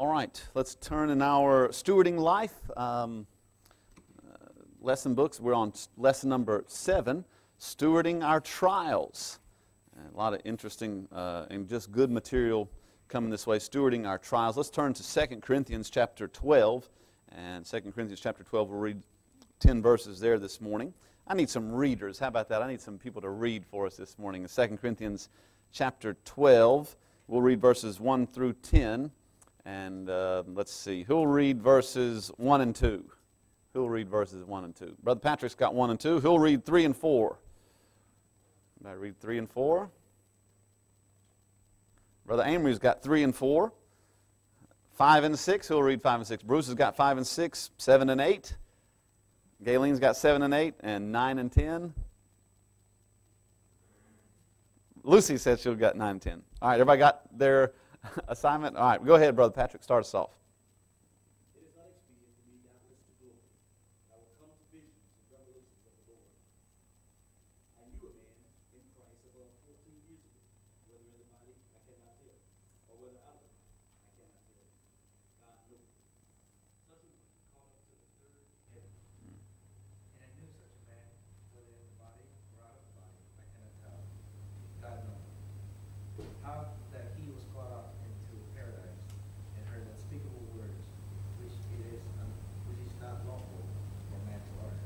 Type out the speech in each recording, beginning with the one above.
All right, let's turn in our stewarding life um, uh, lesson books. We're on lesson number seven, stewarding our trials. A lot of interesting uh, and just good material coming this way, stewarding our trials. Let's turn to 2 Corinthians chapter 12. And 2 Corinthians chapter 12, we'll read 10 verses there this morning. I need some readers. How about that? I need some people to read for us this morning. In 2 Corinthians chapter 12, we'll read verses 1 through 10. And uh, let's see, who'll read verses 1 and 2? Who'll read verses 1 and 2? Brother Patrick's got 1 and 2. Who'll read 3 and 4? I read 3 and 4. Brother Amory's got 3 and 4. 5 and 6. Who'll read 5 and 6? Bruce has got 5 and 6. 7 and 8. Galen's got 7 and 8. And 9 and 10. Lucy said she'll got 9 and 10. All right, everybody got their assignment? All right, go ahead, Brother Patrick. Start us off. Whether out of the body I cannot tell. God knoweth. Such a one called up to the third heaven. And I knew such a man, whether in the body or out of the body, I cannot tell. God knows. How that he was caught up into paradise and heard unspeakable words, which it is, un- which is not lawful for man to utter.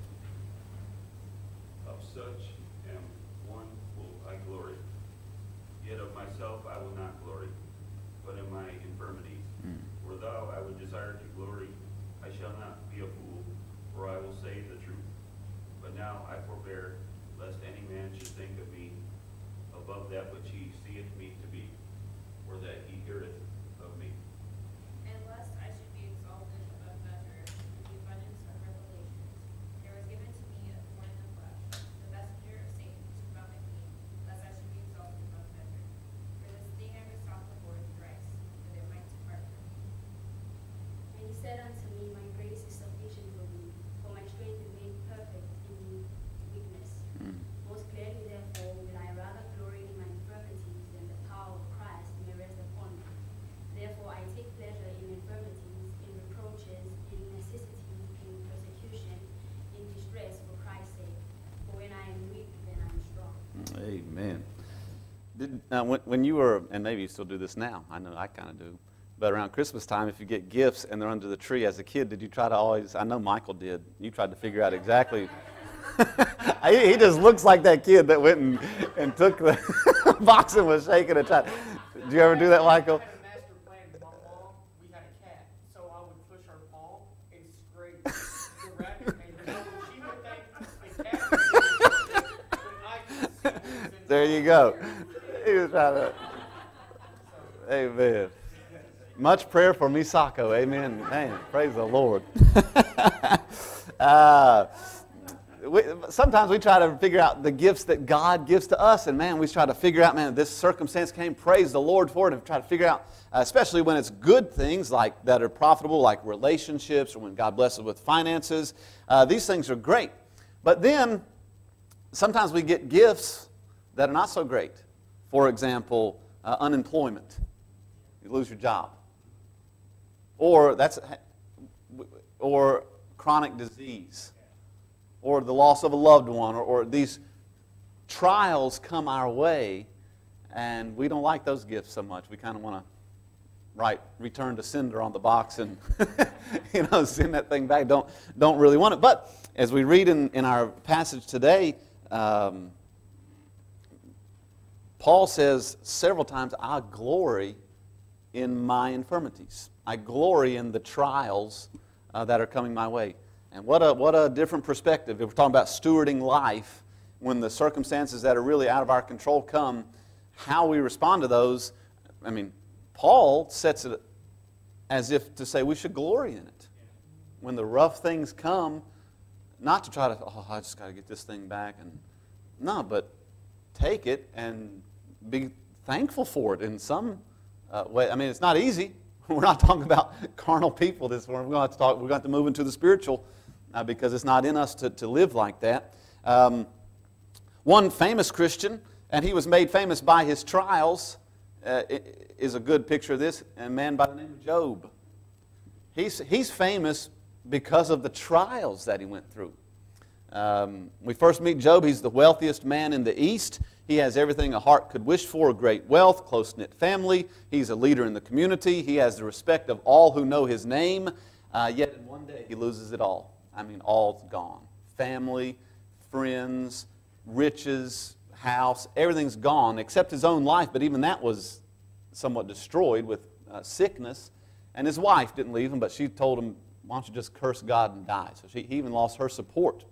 Of such am one will I glory. Yet of myself I will not glory, but in my infirmities. Hmm. For though I would desire to glory, I shall not be a fool, for I will say the truth. But now I forbear, lest any man should think of me above that which he seeth me to be, or that he heareth of me. And lest I should be exalted above measure through the abundance of revelations, there was given to me a thorn in the flesh, the messenger of Satan to buffet me, lest I should be exalted above measure. For this thing I besought the Lord thrice, that it might depart from me. And he said unto me, My grace is sufficient for thee, for my strength is made perfect in weakness. Most clearly, therefore, will I rather glory in my infirmities than the power of Christ may rest upon me. Therefore, I take pleasure in infirmities, in reproaches, in necessities, in persecution, in distress for Christ's sake. For when I am weak, then I am strong. Amen. Did, when, when you were, and maybe you still do this now, I know I kind of do, but around Christmas time, if you get gifts and they're under the tree as a kid, did you try to always, I know Michael did, you tried to figure out exactly. he he just looks like that kid that went and, and took the box and was shaking it. Did you ever do that, Michael? I had a master plan with my mom. We had a cat, so I would push her palm and scrape the rabbit. And you know, when she would think the cat was doing it, but I could see what was in There the you box. Go. He was trying to. Amen. Much prayer for Misako. Amen. Man, praise the Lord. uh, we, sometimes we try to figure out the gifts that God gives to us, and man, we try to figure out, man, this circumstance came. Praise the Lord for it, and try to figure out, uh, especially when it's good things like that are profitable, like relationships, or when God blesses with finances. Uh, these things are great, but then sometimes we get gifts that are not so great. For example, uh, unemployment. You lose your job. Or that's or chronic disease. Or the loss of a loved one or, or these trials come our way and we don't like those gifts so much. We kind of want to right return to sender on the box and you know send that thing back don't don't really want it but as we read in, in our passage today um, paul says several times i glory in my infirmities i glory in the trials uh, that are coming my way and what a what a different perspective if we're talking about stewarding life when the circumstances that are really out of our control come how we respond to those i mean Paul sets it as if to say we should glory in it. When the rough things come, not to try to, oh, I just got to get this thing back. and No, but take it and be thankful for it in some uh, way. I mean, it's not easy. We're not talking about carnal people this morning. We're going to, talk, we're going to move into the spiritual uh, because it's not in us to, to live like that. Um, one famous Christian, and he was made famous by his trials, uh, is a good picture of this, a man by the name of Job. he's, he's famous because of the trials that he went through. Um, we first meet Job. He's the wealthiest man in the East. He has everything a heart could wish for great wealth, close knit family. He's a leader in the community. He has the respect of all who know his name. Uh, yet in one day, he loses it all. I mean, all's gone family, friends, riches, house, everything's gone except his own life, but even that was somewhat destroyed with uh, sickness. And his wife didn't leave him, but she told him, Why don't you just curse God and die? So she, he even lost her support.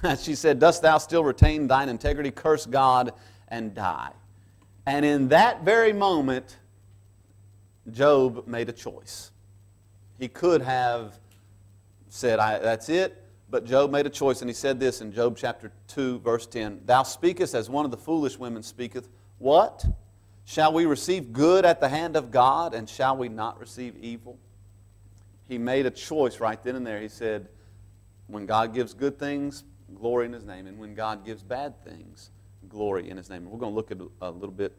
she said, Dost thou still retain thine integrity? Curse God and die. And in that very moment, Job made a choice. He could have said, That's it. But Job made a choice, and he said this in Job chapter 2, verse 10 Thou speakest as one of the foolish women speaketh. What? Shall we receive good at the hand of God, and shall we not receive evil? He made a choice right then and there. He said, When God gives good things, glory in His name. And when God gives bad things, glory in His name. We're going to look at a little bit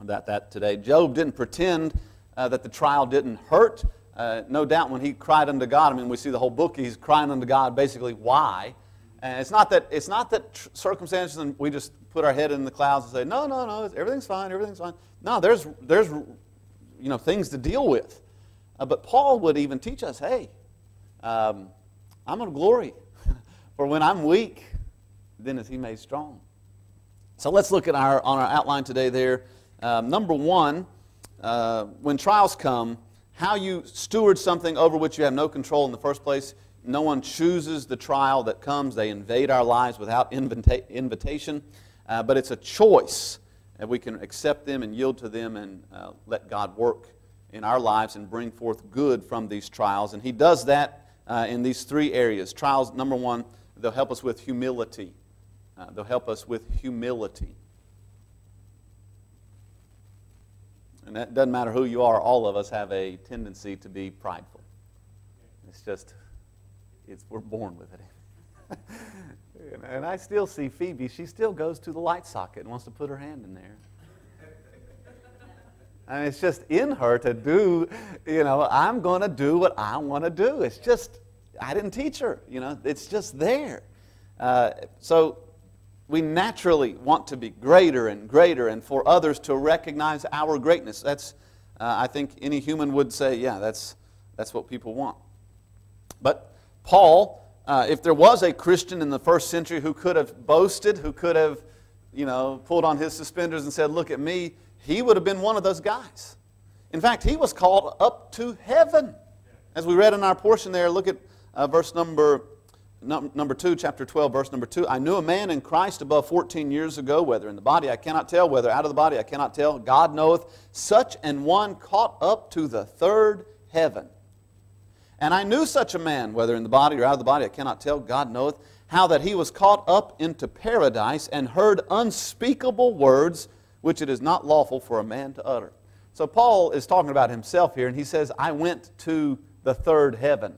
about that today. Job didn't pretend uh, that the trial didn't hurt. Uh, no doubt when he cried unto God, I mean, we see the whole book, he's crying unto God basically why. And it's not that, it's not that tr- circumstances and we just put our head in the clouds and say, no, no, no, everything's fine, everything's fine. No, there's, there's you know, things to deal with. Uh, but Paul would even teach us, hey, um, I'm going to glory. For when I'm weak, then is he made strong. So let's look at our, on our outline today there. Um, number one, uh, when trials come, how you steward something over which you have no control in the first place. No one chooses the trial that comes. They invade our lives without invita- invitation. Uh, but it's a choice. And we can accept them and yield to them and uh, let God work in our lives and bring forth good from these trials. And He does that uh, in these three areas. Trials, number one, they'll help us with humility. Uh, they'll help us with humility. And it doesn't matter who you are, all of us have a tendency to be prideful. It's just, it's, we're born with it. and I still see Phoebe, she still goes to the light socket and wants to put her hand in there. Mean, it's just in her to do, you know, I'm going to do what I want to do. It's just, I didn't teach her, you know, it's just there. Uh, so we naturally want to be greater and greater and for others to recognize our greatness. That's, uh, I think any human would say, yeah, that's, that's what people want. But Paul, uh, if there was a Christian in the first century who could have boasted, who could have, you know, pulled on his suspenders and said, look at me, he would have been one of those guys. In fact, he was called up to heaven. As we read in our portion there, look at uh, verse number number 2, chapter 12, verse number 2. I knew a man in Christ above 14 years ago, whether in the body I cannot tell, whether out of the body I cannot tell. God knoweth. Such an one caught up to the third heaven. And I knew such a man, whether in the body or out of the body I cannot tell. God knoweth. How that he was caught up into paradise and heard unspeakable words which it is not lawful for a man to utter. So Paul is talking about himself here, and he says, I went to the third heaven.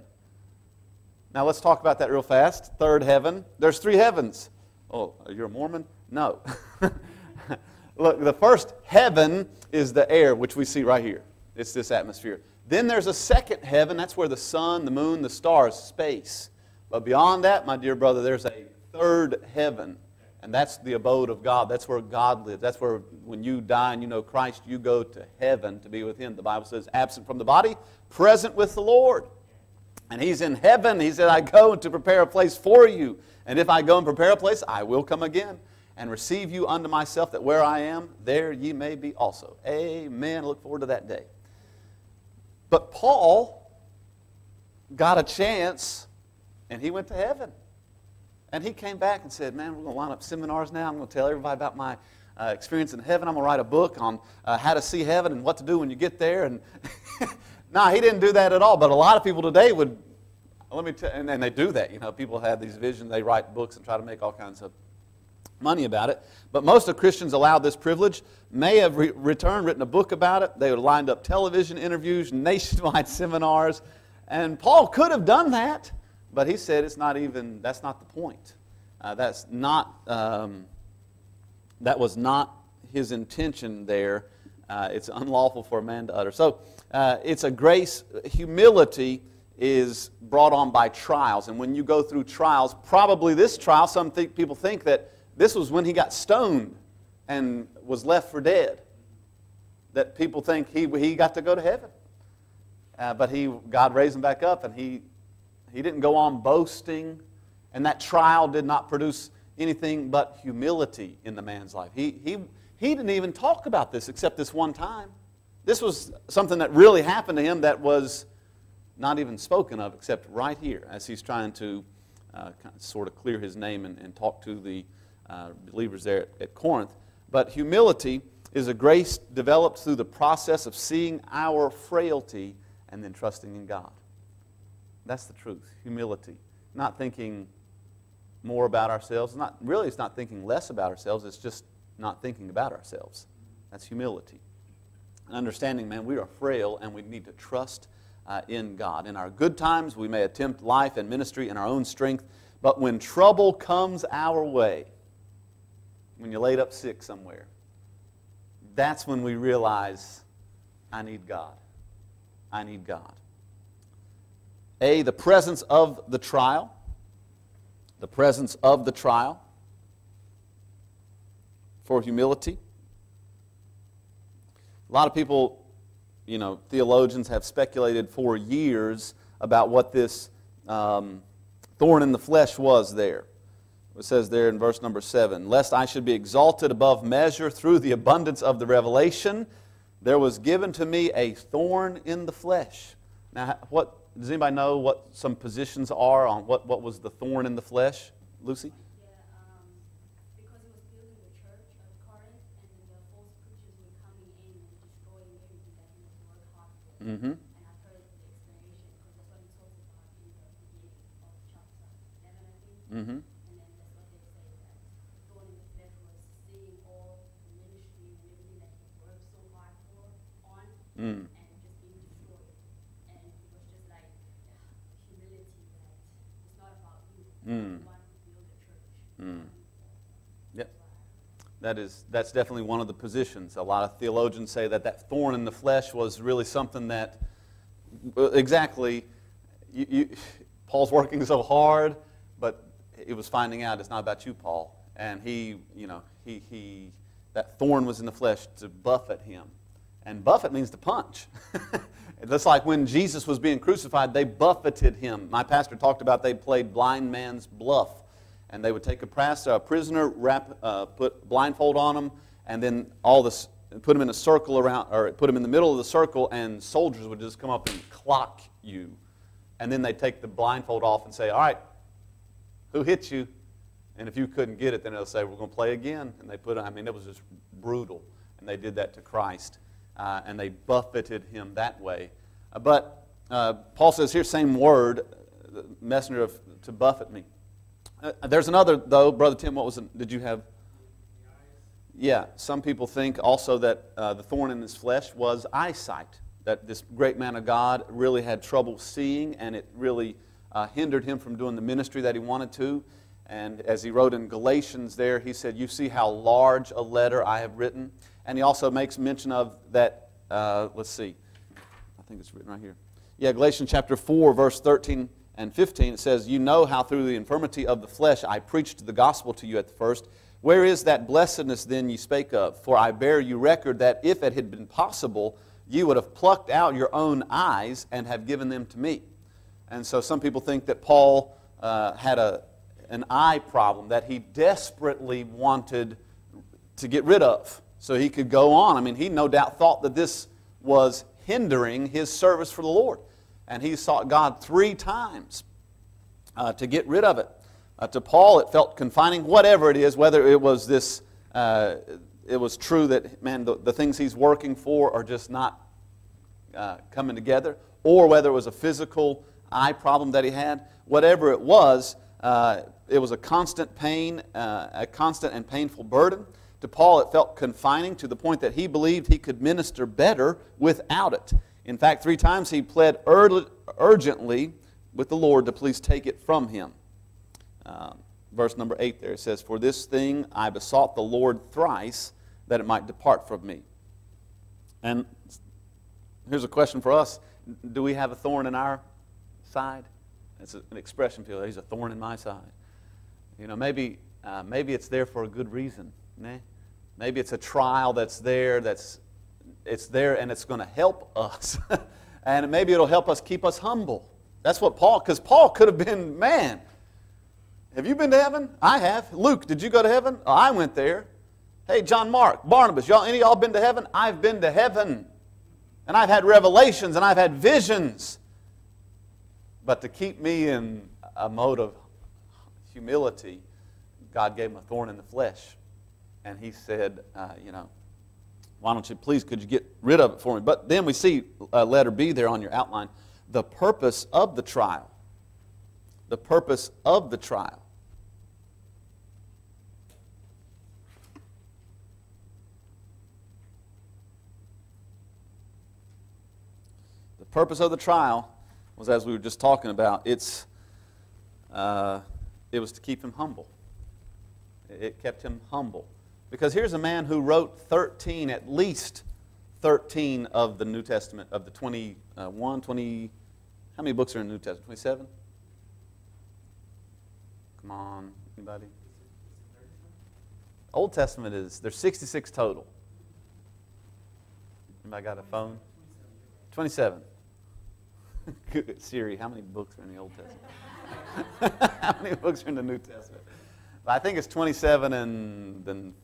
Now let's talk about that real fast. Third heaven. There's three heavens. Oh, you're a Mormon? No. Look, the first heaven is the air, which we see right here. It's this atmosphere. Then there's a second heaven. That's where the sun, the moon, the stars, space. But beyond that, my dear brother, there's a third heaven. And that's the abode of God. That's where God lives. That's where when you die and you know Christ, you go to heaven to be with Him. The Bible says, absent from the body, present with the Lord. And he's in heaven. He said, I go to prepare a place for you. And if I go and prepare a place, I will come again and receive you unto myself, that where I am, there ye may be also. Amen. Look forward to that day. But Paul got a chance, and he went to heaven. And he came back and said, Man, we're going to line up seminars now. I'm going to tell everybody about my uh, experience in heaven. I'm going to write a book on uh, how to see heaven and what to do when you get there. And No, he didn't do that at all. But a lot of people today would, let me tell, and, and they do that. You know, people have these visions. They write books and try to make all kinds of money about it. But most of Christians allowed this privilege, may have re- returned, written a book about it. They would lined up television interviews, nationwide seminars. And Paul could have done that, but he said it's not even, that's not the point. Uh, that's not, um, that was not his intention there. Uh, it's unlawful for a man to utter. So uh, it's a grace. Humility is brought on by trials. And when you go through trials, probably this trial, some th- people think that this was when he got stoned and was left for dead. That people think he, he got to go to heaven. Uh, but he, God raised him back up, and he, he didn't go on boasting. And that trial did not produce anything but humility in the man's life. He, he, he didn't even talk about this except this one time. This was something that really happened to him that was not even spoken of except right here as he's trying to uh, kind of sort of clear his name and, and talk to the uh, believers there at, at Corinth. But humility is a grace developed through the process of seeing our frailty and then trusting in God. That's the truth. Humility. Not thinking more about ourselves. Not really it's not thinking less about ourselves, it's just not thinking about ourselves. That's humility. And understanding, man, we are frail and we need to trust uh, in God. In our good times, we may attempt life and ministry in our own strength, but when trouble comes our way, when you're laid up sick somewhere, that's when we realize I need God. I need God. A, the presence of the trial. The presence of the trial for humility. A lot of people, you know, theologians have speculated for years about what this um, thorn in the flesh was there. It says there in verse number 7 Lest I should be exalted above measure through the abundance of the revelation, there was given to me a thorn in the flesh. Now, what, does anybody know what some positions are on what, what was the thorn in the flesh? Lucy? Yeah, um, because he was building the church of Corinth, and then the false preachers were coming in and destroying everything that he was worked hard for. Mm-hmm. And I've heard the explanation because that's what he talks about in the beginning of chapter 11, I think. Mm-hmm. And then that's what they say that the thorn in the flesh was seeing all the ministry and everything that he worked so hard for on Mm. and just being destroyed. And it was just like uh, humility that it's not about you. Mm. You want to build a church. Mm. Yep. That is, that's definitely one of the positions. A lot of theologians say that that thorn in the flesh was really something that, exactly, you, you, Paul's working so hard, but it was finding out it's not about you, Paul. And he, you know, he, he, that thorn was in the flesh to buffet him. And buffet means to punch. Just like when Jesus was being crucified, they buffeted him. My pastor talked about they played blind man's bluff and they would take a, pras- a prisoner, wrap, uh, put blindfold on him, and then all this, put him in a circle around, or put him in the middle of the circle, and soldiers would just come up and clock you, and then they'd take the blindfold off and say, "All right, who hit you?" And if you couldn't get it, then they'll say, "We're going to play again." And they put, I mean, it was just brutal, and they did that to Christ, uh, and they buffeted him that way. Uh, but uh, Paul says here, same word, the messenger of to buffet me. Uh, there's another, though, Brother Tim, what was it? Did you have? Yeah, some people think also that uh, the thorn in his flesh was eyesight, that this great man of God really had trouble seeing, and it really uh, hindered him from doing the ministry that he wanted to. And as he wrote in Galatians there, he said, You see how large a letter I have written. And he also makes mention of that, uh, let's see, I think it's written right here. Yeah, Galatians chapter 4, verse 13 and 15, it says, You know how through the infirmity of the flesh I preached the gospel to you at the first. Where is that blessedness then you spake of? For I bear you record that if it had been possible, you would have plucked out your own eyes and have given them to me. And so some people think that Paul uh, had a, an eye problem that he desperately wanted to get rid of so he could go on. I mean, he no doubt thought that this was hindering his service for the Lord. And he sought God three times uh, to get rid of it. Uh, to Paul, it felt confining, whatever it is, whether it was this, uh, it was true that, man, the, the, things he's working for are just not uh, coming together, or whether it was a physical eye problem that he had. Whatever it was, uh, it was a constant pain, uh, a constant and painful burden. To Paul, it felt confining to the point that he believed he could minister better without it. In fact, three times he pled ur- urgently with the Lord to please take it from him. Uh, verse number 8 there it says, For this thing I besought the Lord thrice that it might depart from me. And here's a question for us Do we have a thorn in our side? It's an expression, people. He's a thorn in my side. You know, maybe, uh, maybe it's there for a good reason. Maybe it's a trial that's there, that's it's there and it's going to help us. and maybe it'll help us keep us humble. That's what Paul, because Paul could have been, man, have you been to heaven? I have. Luke, did you go to heaven? Oh, I went there. Hey, John Mark, Barnabas, y'all, any y'all been to heaven? I've been to heaven. And I've had revelations and I've had visions. But to keep me in a mode of humility, God gave him a thorn in the flesh. And he said, uh, you know, why don't you please, could you get rid of it for me? But then we see uh, letter B there on your outline the purpose of the trial. The purpose of the trial. The purpose of the trial was, as we were just talking about, it's, uh, it was to keep him humble. It kept him humble. Because here's a man who wrote 13, at least 13 of the New Testament, of the 21, 20, how many books are in the New Testament? 27? Come on, anybody? Old Testament is, there's 66 total. Anybody got a phone? 27. Good. Siri, how many books are in the Old Testament? how many books are in the New Testament? I think it's 27 and then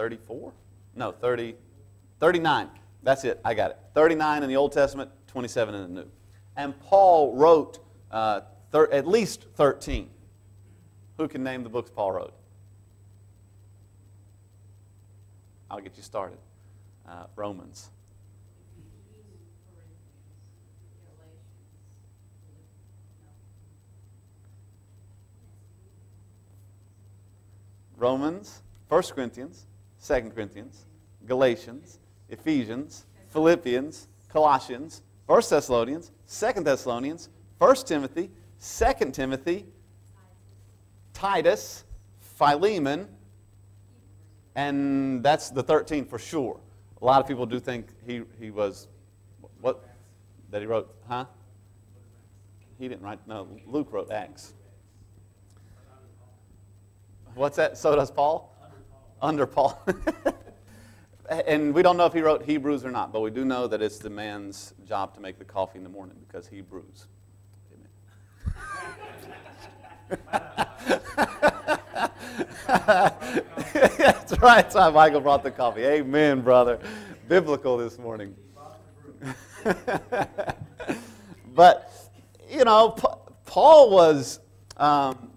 34? No, 30, 39. That's it. I got it. 39 in the Old Testament, 27 in the New. And Paul wrote uh, at least 13. Who can name the books Paul wrote? I'll get you started. Uh, Romans. Romans, 1 Corinthians, 2 Corinthians, Galatians, Ephesians, Philippians, Colossians, 1 Thessalonians, 2 Thessalonians, 1 Timothy, 2 Timothy, Titus, Philemon, and that's the 13 for sure. A lot of people do think he, he was, what, that he wrote, huh? He didn't write, no, Luke wrote Acts. What's that? So does Paul? Under Paul. and we don't know if he wrote Hebrews or not, but we do know that it's the man's job to make the coffee in the morning because he brews. That's right. That's why Michael brought the coffee. Amen, brother. Biblical this morning. but, you know, Paul was, um,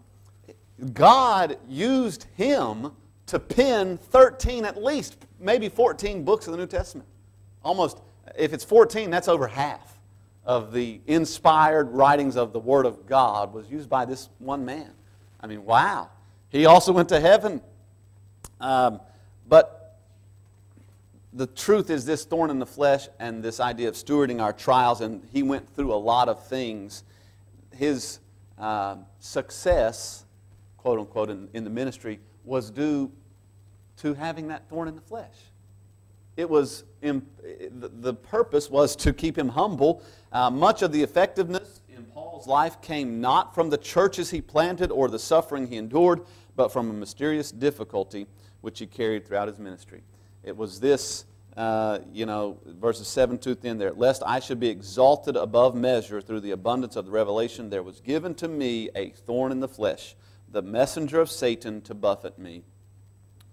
God used him to pen 13 at least, maybe 14 books of the New Testament. Almost, if it's 14, that's over half of the inspired writings of the Word of God was used by this one man. I mean, wow. He also went to heaven. Um, but the truth is this thorn in the flesh and this idea of stewarding our trials, and he went through a lot of things. His uh, success, quote unquote, in, in the ministry was due to having that thorn in the flesh. It was the purpose was to keep him humble. Uh, much of the effectiveness in Paul's life came not from the churches he planted or the suffering he endured, but from a mysterious difficulty which he carried throughout his ministry. It was this, uh, you know, verses 7 to the end there. Lest I should be exalted above measure through the abundance of the revelation, there was given to me a thorn in the flesh, the messenger of Satan to buffet me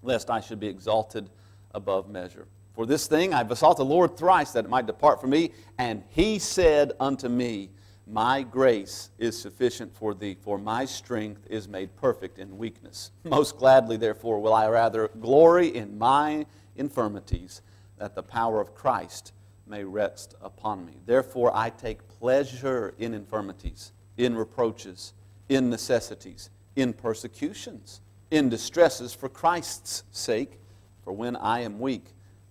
lest I should be exalted above measure. For this thing I besought the Lord thrice that it might depart from me, and he said unto me, My grace is sufficient for thee, for my strength is made perfect in weakness. Most gladly, therefore, will I rather glory in my infirmities, that the power of Christ may rest upon me. Therefore, I take pleasure in infirmities, in reproaches, in necessities, in persecutions in distresses for Christ's sake. For when I am weak,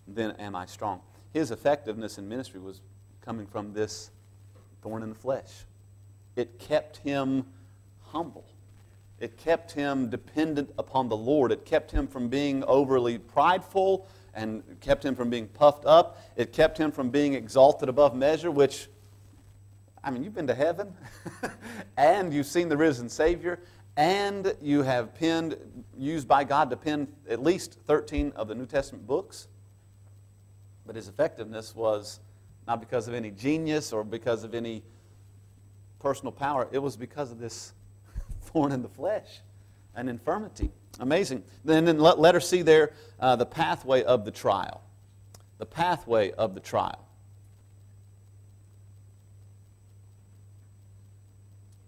then am I strong. His effectiveness in ministry was coming from this thorn in the flesh. It kept him humble. It kept him dependent upon the Lord. It kept him from being overly prideful and kept him from being puffed up. It kept him from being exalted above measure, which, I mean, you've been to heaven, and you've seen the risen Savior, and you have penned, used by God to pen at least 13 of the New Testament books. But his effectiveness was not because of any genius or because of any personal power, it was because of this thorn in the flesh, an infirmity. Amazing. Then, then let, let her see there uh, the pathway of the trial. The pathway of the trial.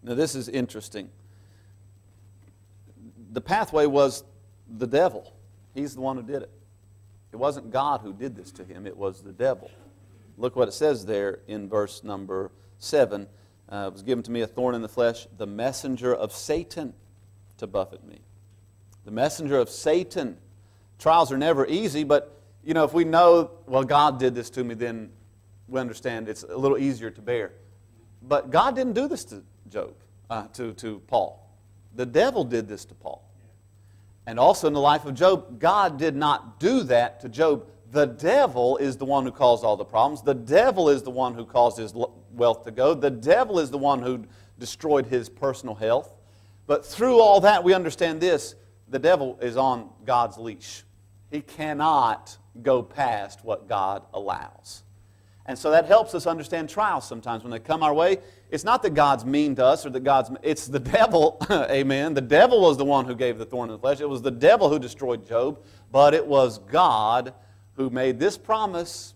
Now, this is interesting. The pathway was the devil. He's the one who did it. It wasn't God who did this to him, it was the devil. Look what it says there in verse number 7. Uh, it was given to me a thorn in the flesh, the messenger of Satan to buffet me. The messenger of Satan. Trials are never easy, but you know, if we know, well, God did this to me, then we understand it's a little easier to bear. But God didn't do this to Job, uh, to, to Paul. The devil did this to Paul. And also in the life of Job, God did not do that to Job. The devil is the one who caused all the problems. The devil is the one who caused his wealth to go. The devil is the one who destroyed his personal health. But through all that, we understand this the devil is on God's leash. He cannot go past what God allows. And so that helps us understand trials sometimes when they come our way. It's not that God's mean to us or that God's, it's the devil, amen. The devil was the one who gave the thorn in the flesh. It was the devil who destroyed Job, but it was God who made this promise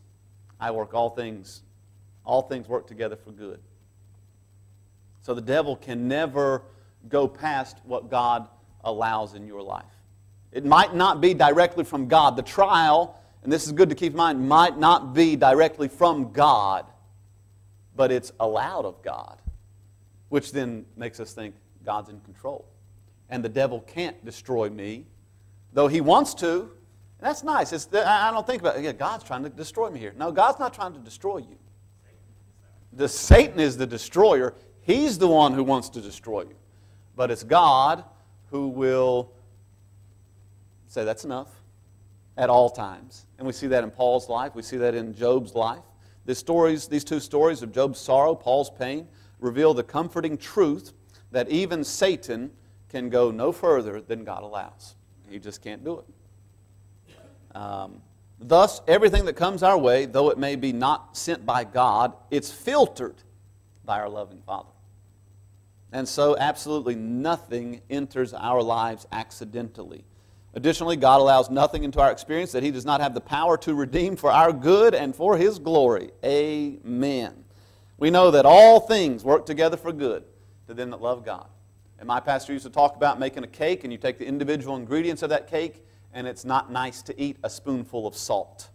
I work all things, all things work together for good. So the devil can never go past what God allows in your life. It might not be directly from God. The trial, and this is good to keep in mind, might not be directly from God, but it's allowed of God, which then makes us think God's in control. And the devil can't destroy me, though he wants to. That's nice. It's, I don't think about it. Yeah, God's trying to destroy me here. No, God's not trying to destroy you. The Satan is the destroyer. He's the one who wants to destroy you. But it's God who will say, That's enough at all times. And we see that in Paul's life, we see that in Job's life. The stories, these two stories of Job's sorrow, Paul's pain, reveal the comforting truth that even Satan can go no further than God allows. He just can't do it. Um, thus, everything that comes our way, though it may be not sent by God, it's filtered by our loving Father. And so, absolutely nothing enters our lives accidentally. Additionally, God allows nothing into our experience that He does not have the power to redeem for our good and for His glory. Amen. We know that all things work together for good to them that love God. And my pastor used to talk about making a cake, and you take the individual ingredients of that cake, and it's not nice to eat a spoonful of salt.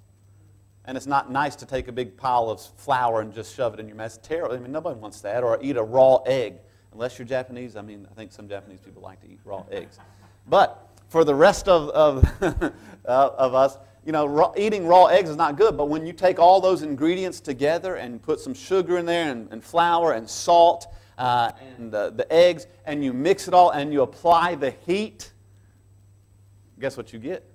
And it's not nice to take a big pile of flour and just shove it in your mouth. It's terrible. I mean, nobody wants that. Or eat a raw egg. Unless you're Japanese, I mean, I think some Japanese people like to eat raw eggs. But for the rest of, of, uh, of us, you know, raw, eating raw eggs is not good, but when you take all those ingredients together and put some sugar in there and, and flour and salt uh, and uh, the eggs, and you mix it all and you apply the heat, guess what you get?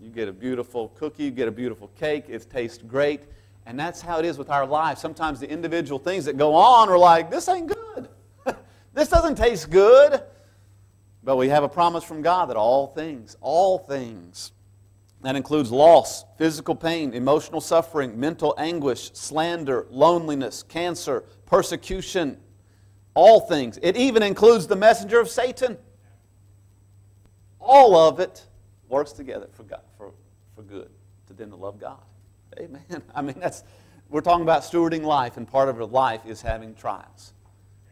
You get a beautiful cookie, you get a beautiful cake, it tastes great. And that's how it is with our lives. Sometimes the individual things that go on are like, this ain't good. this doesn't taste good. But we have a promise from God that all things, all things, that includes loss, physical pain, emotional suffering, mental anguish, slander, loneliness, cancer, persecution, all things. It even includes the messenger of Satan. All of it works together for, God, for, for good to them that love God. Amen. I mean, that's, we're talking about stewarding life, and part of life is having trials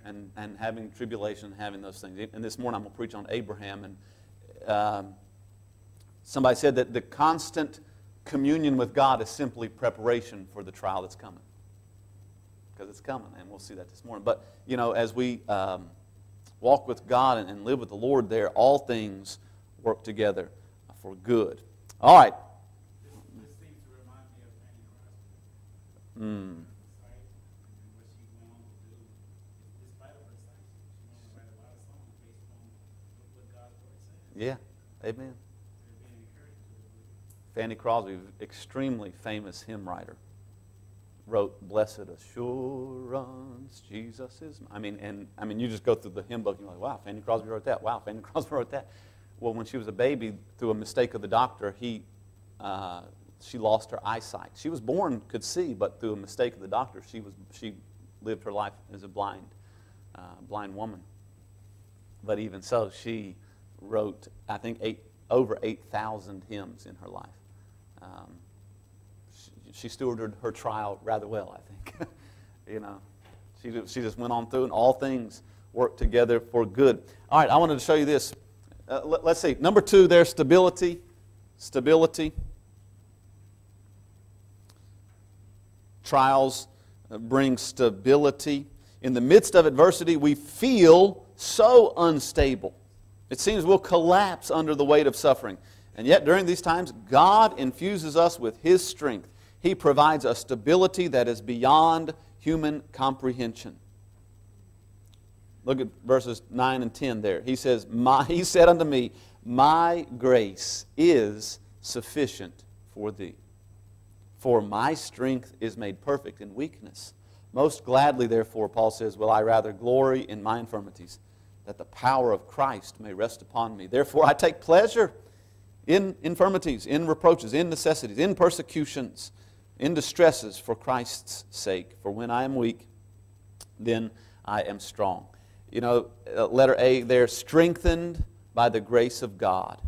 and, and having tribulation and having those things. And this morning I'm going to preach on Abraham. And um, somebody said that the constant communion with God is simply preparation for the trial that's coming. Because it's coming, and we'll see that this morning. But, you know, as we um, walk with God and, and live with the Lord there, all things work together for good. All right. This, this seems to remind me of Fanny Crosby. Mm. Yeah. Amen. Fanny Crosby, extremely famous hymn writer, wrote "Blessed Assurance, Jesus is." I mean, and I mean, you just go through the hymn book and you're like, "Wow, Fanny Crosby wrote that." Wow, Fanny Crosby wrote that. Well, when she was a baby, through a mistake of the doctor, he, uh, she lost her eyesight. She was born could see, but through a mistake of the doctor, she was she lived her life as a blind, uh, blind woman. But even so, she wrote, I think, eight, over 8,000 hymns in her life. Um, she, she stewarded her trial rather well, I think. you know, she, she just went on through, and all things work together for good. All right, I wanted to show you this. Uh, let, let's see. Number two, there's stability. Stability. Trials uh, bring stability. In the midst of adversity, we feel so unstable. It seems we'll collapse under the weight of suffering. And yet, during these times, God infuses us with His strength. He provides a stability that is beyond human comprehension. Look at verses 9 and 10 there. He says, my, He said unto me, My grace is sufficient for thee. For my strength is made perfect in weakness. Most gladly, therefore, Paul says, Will I rather glory in my infirmities, that the power of Christ may rest upon me. Therefore, I take pleasure in infirmities, in reproaches, in necessities, in persecutions, in distresses for Christ's sake. For when I am weak, then I am strong. You know, uh, letter A there, strengthened by the grace of God.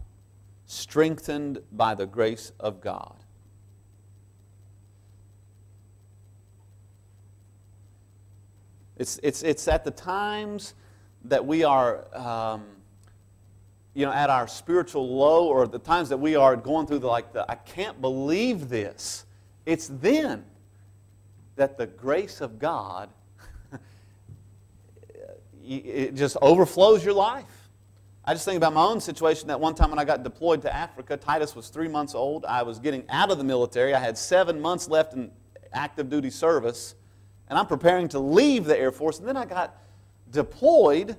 Strengthened by the grace of God. It's, it's, it's at the times that we are, um, you know, at our spiritual low or the times that we are going through the, like the, I can't believe this. It's then that the grace of God it just overflows your life. I just think about my own situation that one time when I got deployed to Africa, Titus was three months old. I was getting out of the military. I had seven months left in active duty service and I'm preparing to leave the Air Force. And then I got deployed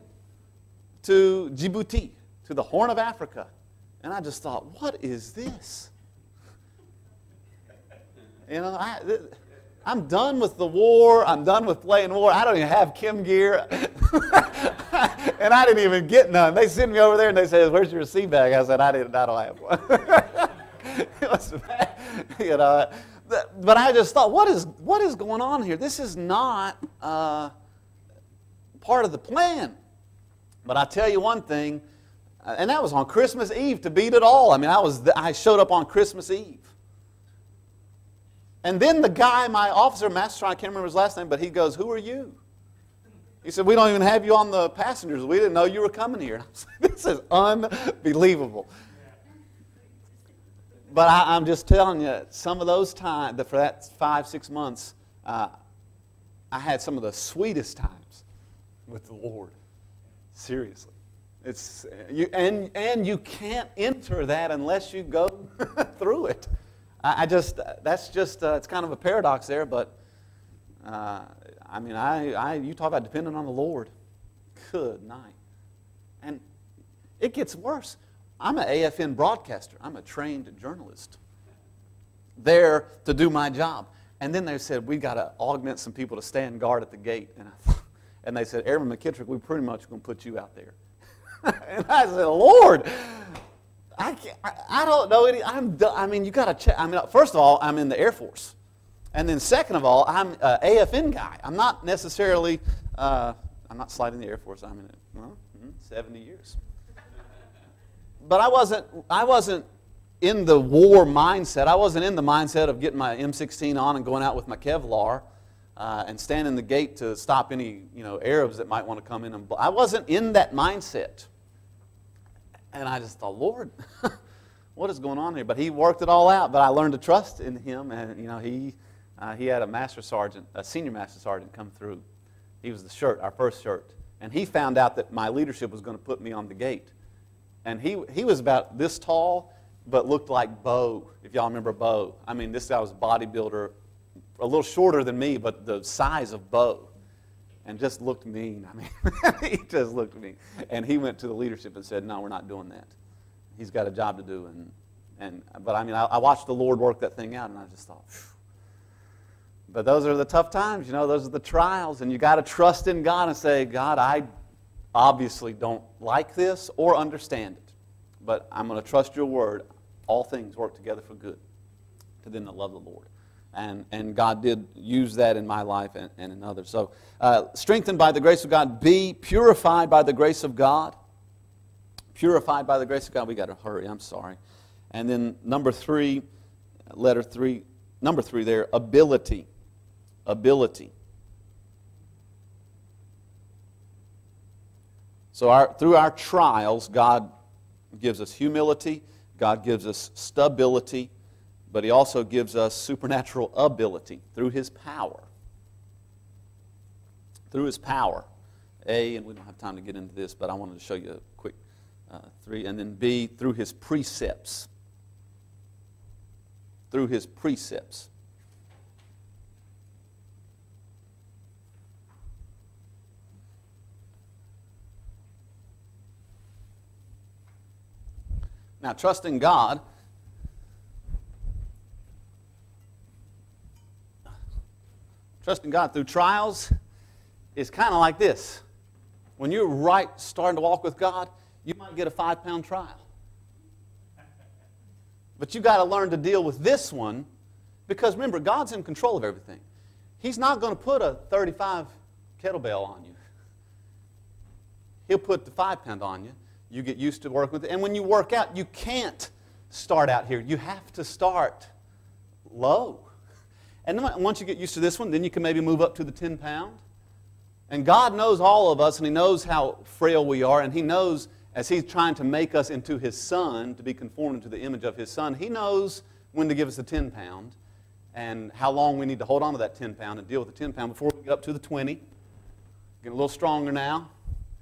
to Djibouti, to the Horn of Africa. And I just thought, what is this? You know, I, I'm done with the war. I'm done with playing war. I don't even have chem gear. and I didn't even get none. They sent me over there and they said, Where's your C-bag? I said, I, didn't, I don't have one. it was bad. You know, but I just thought, what is, what is going on here? This is not uh, part of the plan. But I tell you one thing, uh, and that was on Christmas Eve to beat it all. I mean, I, was, I showed up on Christmas Eve. And then the guy, my officer, Master, I can't remember his last name, but he goes, Who are you? He said, We don't even have you on the passengers. We didn't know you were coming here. this is unbelievable. But I, am just telling you, some of those times, for that five, six months, uh, I had some of the sweetest times with the Lord. Seriously. It's, you, and, and you can't enter that unless you go through it. I, I, just, that's just, uh, it's kind of a paradox there, but uh, I mean, I, I, you talk about depending on the Lord. Good night. And it gets worse. I'm an AFN broadcaster. I'm a trained journalist. There to do my job. And then they said, We've got to augment some people to stand guard at the gate. And, I, and they said, Airman McKittrick, we're pretty much going to put you out there. and I said, Lord, I, can't, I, I don't know any, I'm, I mean, you got to check. I mean, first of all, I'm in the Air Force. And then second of all, I'm an AFN guy. I'm not necessarily, uh, I'm not sliding the Air Force. I'm in it, well, 70 years but I wasn't, I wasn't in the war mindset. I wasn't in the mindset of getting my M16 on and going out with my Kevlar uh, and standing the gate to stop any you know, Arabs that might want to come in. And I wasn't in that mindset. And I just thought, Lord, what is going on here? But he worked it all out. But I learned to trust in him. And, you know, he, uh, he had a master sergeant, a senior master sergeant come through. He was the shirt, our first shirt. And he found out that my leadership was going to put me on the gate. And he, he was about this tall, but looked like Bo, if y'all remember Bo. I mean, this guy was bodybuilder, a little shorter than me, but the size of Bo. And just looked mean. I mean, he just looked mean. And he went to the leadership and said, No, we're not doing that. He's got a job to do, and And, but I mean, I, I watched the Lord work that thing out, and I just thought, Phew. but those are the tough times, you know, those are the trials, and you got to trust in God and say, God, I obviously don't like this or understand it, but I'm going to trust your word. All things work together for good to them that love the Lord. And, and God did use that in my life and, and in others. So, uh, strengthened by the grace of God, be purified by the grace of God. Purified by the grace of God. We got to hurry, I'm sorry. And then number three, letter three, number three there, ability. Ability. So our, through our trials, God gives us humility, God gives us stability, but He also gives us supernatural ability through His power. Through His power. A, and we don't have time to get into this, but I wanted to show you a quick uh, three. And then B, through His precepts. Through His precepts. Now, trusting God trusting God through trials is kind of like this. When you're right starting to walk with God, you might get a five pound trial. But you got to learn to deal with this one because remember, God's in control of everything. He's not going to put a 35 kettlebell on you, He'll put the five pound on you. You get used to working with it. And when you work out, you can't start out here. You have to start low. And then once you get used to this one, then you can maybe move up to the 10 pound. And God knows all of us, and He knows how frail we are, and He knows as He's trying to make us into His Son, to be conformed to the image of His Son, He knows when to give us the 10 pound and how long we need to hold on to that 10 pound and deal with the 10 pound before we get up to the 20. Getting a little stronger now.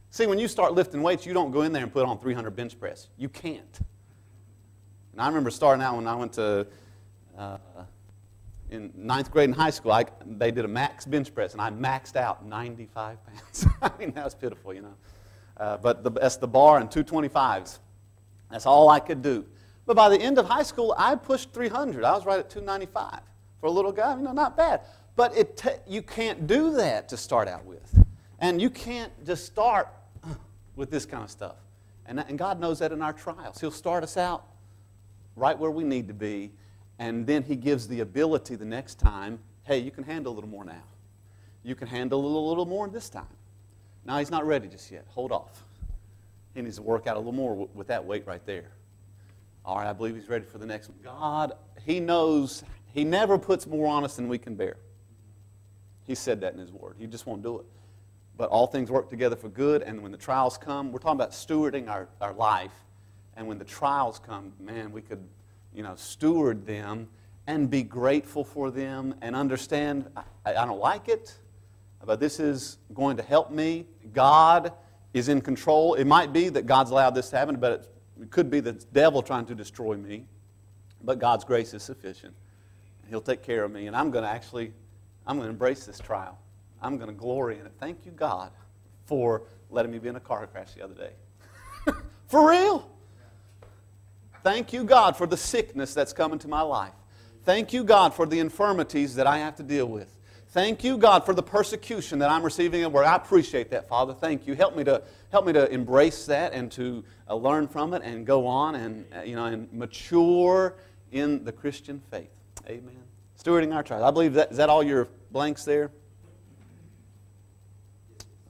See, when you start lifting weights, you don't go in there and put on 300 bench press. You can't. And I remember starting out when I went to uh, in ninth grade in high school, I, they did a max bench press, and I maxed out 95 pounds. I mean, that was pitiful, you know. Uh, but the, that's the bar and 225s. That's all I could do. But by the end of high school, I pushed 300. I was right at 295 for a little guy. You know, not bad. But it you can't do that to start out with, and you can't just start with this kind of stuff. And, and God knows that in our trials. He'll start us out right where we need to be, and then He gives the ability the next time hey, you can handle a little more now. You can handle a little, little more this time. Now, He's not ready just yet. Hold off. He needs to work out a little more with that weight right there. All right, I believe He's ready for the next one. God, He knows, He never puts more on us than we can bear. He said that in His Word. He just won't do it but all things work together for good. And when the trials come, we're talking about stewarding our, our life. And when the trials come, man, we could, you know, steward them and be grateful for them and understand I, I don't like it, but this is going to help me. God is in control. It might be that God's allowed this to happen, but it, it could be the devil trying to destroy me. But God's grace is sufficient. He'll take care of me. And I'm going to actually, I'm going to embrace this trial. I'm going to glory in it. Thank you, God, for letting me be in a car crash the other day. for real. Thank you, God, for the sickness that's come into my life. Thank you, God, for the infirmities that I have to deal with. Thank you, God, for the persecution that I'm receiving at work. I appreciate that, Father. Thank you. Help me to help me to embrace that and to uh, learn from it and go on and uh, you know and mature in the Christian faith. Amen. Stewarding our trials. I believe that is that all your blanks there.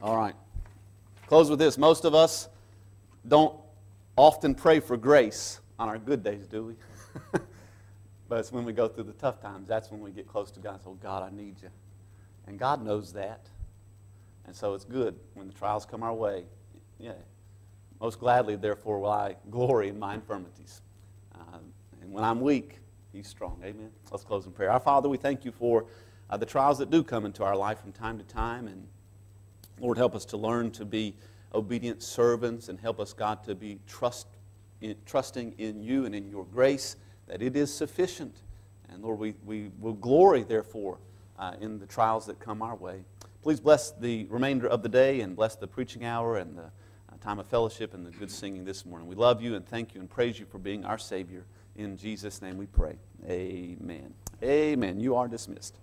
All right. Close with this. Most of us don't often pray for grace on our good days, do we? but it's when we go through the tough times, that's when we get close to God and say, Oh, God, I need you. And God knows that. And so it's good when the trials come our way. Yeah. Most gladly, therefore, will I glory in my infirmities. Uh, and when I'm weak, He's strong. Amen. Let's close in prayer. Our Father, we thank you for uh, the trials that do come into our life from time to time. And Lord, help us to learn to be obedient servants and help us, God, to be trust in, trusting in you and in your grace that it is sufficient. And Lord, we, we will glory, therefore, uh, in the trials that come our way. Please bless the remainder of the day and bless the preaching hour and the uh, time of fellowship and the good singing this morning. We love you and thank you and praise you for being our Savior. In Jesus' name we pray. Amen. Amen. You are dismissed.